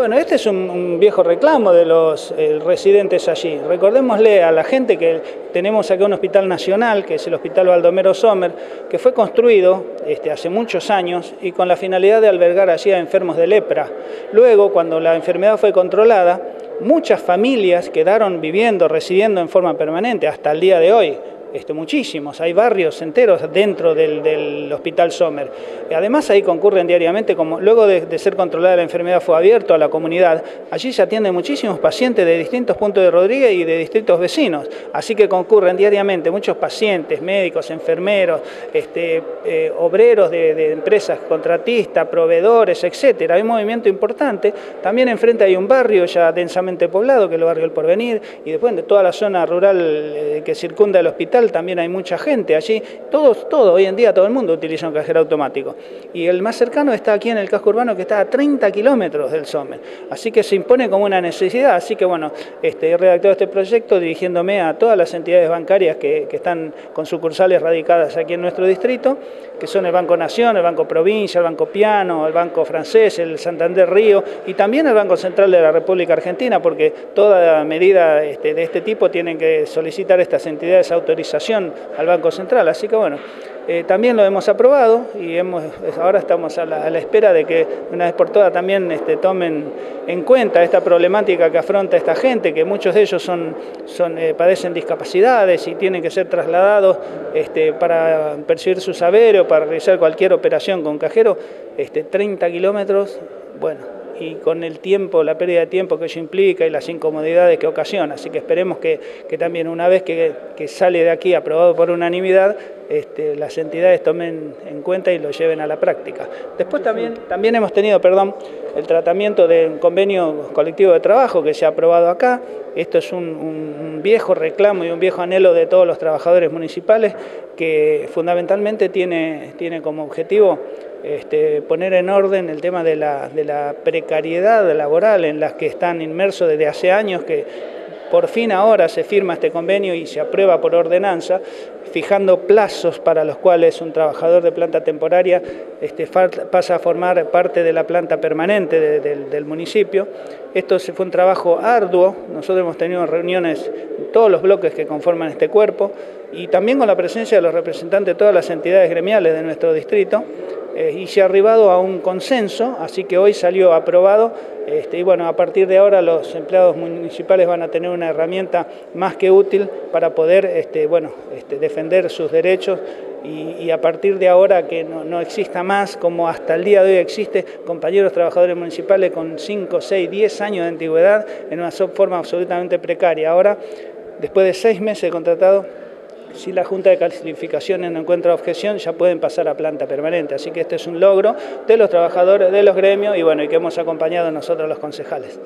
Bueno, este es un, viejo reclamo de los eh, residentes allí. Recordémosle a la gente que tenemos acá un hospital nacional, que es el Hospital Baldomero Sommer, que fue construido este, hace muchos años y con la finalidad de albergar allí a enfermos de lepra. Luego, cuando la enfermedad fue controlada, muchas familias quedaron viviendo, residiendo en forma permanente hasta el día de hoy. Este, muchísimos, hay barrios enteros dentro del, Hospital Sommer. Además ahí concurren diariamente, como luego de, ser controlada la enfermedad fue abierto a la comunidad, allí se atienden muchísimos pacientes de distintos puntos de Rodríguez y de distintos vecinos, así que concurren diariamente muchos pacientes, médicos, enfermeros, este, eh, obreros de, empresas contratistas, proveedores, etcétera. Hay un movimiento importante, también enfrente hay un barrio ya densamente poblado, que es el barrio El Porvenir, y después de toda la zona rural eh, que circunda el hospital, también hay mucha gente allí, todos, todo, hoy en día todo el mundo utiliza un cajero automático. Y el más cercano está aquí en el casco urbano que está a 30 kilómetros del Sommer. Así que se impone como una necesidad. Así que bueno, este, he redactado este proyecto dirigiéndome a todas las entidades bancarias que, que están con sucursales radicadas aquí en nuestro distrito, que son el Banco Nación, el Banco Provincia, el Banco Piano, el Banco Francés, el Santander Río y también el Banco Central de la República Argentina, porque toda medida este, de este tipo tienen que solicitar estas entidades autorizadas al Banco Central. Así que bueno, eh, también lo hemos aprobado y hemos, ahora estamos a la, espera de que una vez por todas también este, tomen en cuenta esta problemática que afronta esta gente, que muchos de ellos son, son, eh, padecen discapacidades y tienen que ser trasladados este, para percibir su saber o para realizar cualquier operación con cajero, este, 30 kilómetros, bueno, y con el tiempo, la pérdida de tiempo que ello implica y las incomodidades que ocasiona. Así que esperemos que, también una vez que, sale de aquí aprobado por unanimidad, este, las entidades tomen en cuenta y lo lleven a la práctica. Después también, también hemos tenido, perdón, el tratamiento de un convenio colectivo de trabajo que se ha aprobado acá. Esto es un, un viejo reclamo y un viejo anhelo de todos los trabajadores municipales que fundamentalmente tiene, tiene como objetivo este, poner en orden el tema de la, precariedad laboral en las que están inmersos desde hace años, que por fin ahora se firma este convenio y se aprueba por ordenanza, fijando plazos para los cuales un trabajador de planta temporaria este, pasa a formar parte de la planta permanente del municipio. Esto fue un trabajo arduo, nosotros hemos tenido reuniones en todos los bloques que conforman este cuerpo y también con la presencia de los representantes de todas las entidades gremiales de nuestro distrito, eh, y se ha arribado a un consenso, así que hoy salió aprobado este, y bueno, a partir de ahora los empleados municipales van a tener una herramienta más que útil para poder este, bueno, este, defender sus derechos y, a partir de ahora que no, no, exista más, como hasta el día de hoy existe, compañeros trabajadores municipales con 5, 6, 10 años de antigüedad en una forma absolutamente precaria. Ahora, después de seis meses de contratado, si la Junta de Calificaciones no encuentra objeción, ya pueden pasar a planta permanente. Así que este es un logro de los trabajadores, de los gremios y bueno, y que hemos acompañado nosotros los concejales.